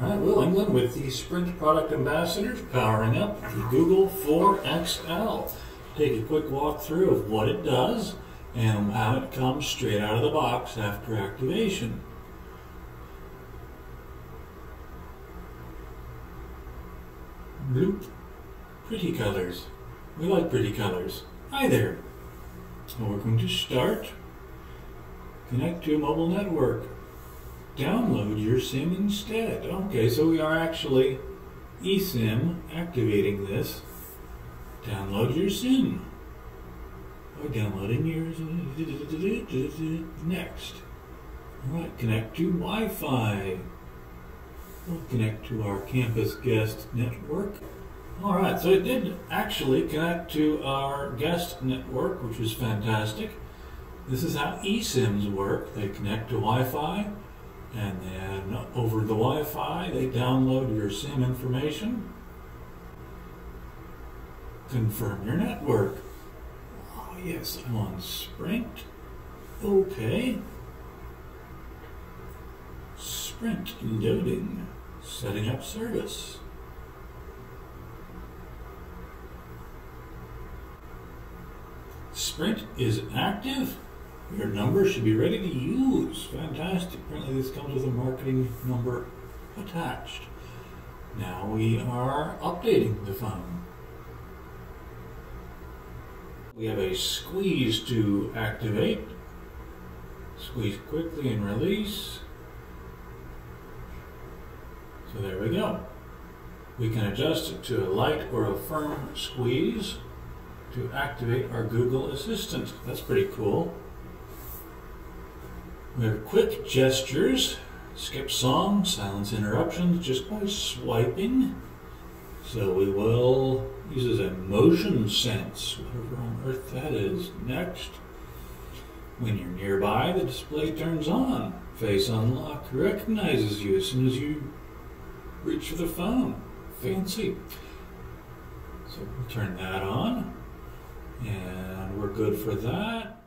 Right, Will England with the Sprint product ambassadors powering up the Google 4XL. Take a quick walk through of what it does and how it comes straight out of the box after activation. Bloop. Pretty colors. We like pretty colors. Hi there. So we're going to start. Connect to a mobile network download your SIM instead. Okay, so we are actually eSIM activating this. Download your SIM. By downloading yours. Next. Alright, connect to Wi-Fi. We'll connect to our campus guest network. Alright, so it did actually connect to our guest network, which was fantastic. This is how eSIMs work. They connect to Wi-Fi, and then over the Wi-Fi, they download your SIM information, confirm your network. Oh yes, I'm on Sprint. Okay. Sprint loading, setting up service. Sprint is active. Your number should be ready to use. Fantastic. Apparently this comes with a marketing number attached. Now we are updating the phone. We have a squeeze to activate. Squeeze quickly and release. So there we go. We can adjust it to a light or a firm squeeze to activate our Google Assistant. That's pretty cool. We have quick gestures, skip song, silence interruptions just by swiping. So we will use a motion sense, whatever on earth that is. Next, when you're nearby, the display turns on. Face unlock recognizes you as soon as you reach for the phone. Fancy. So we'll turn that on, and we're good for that.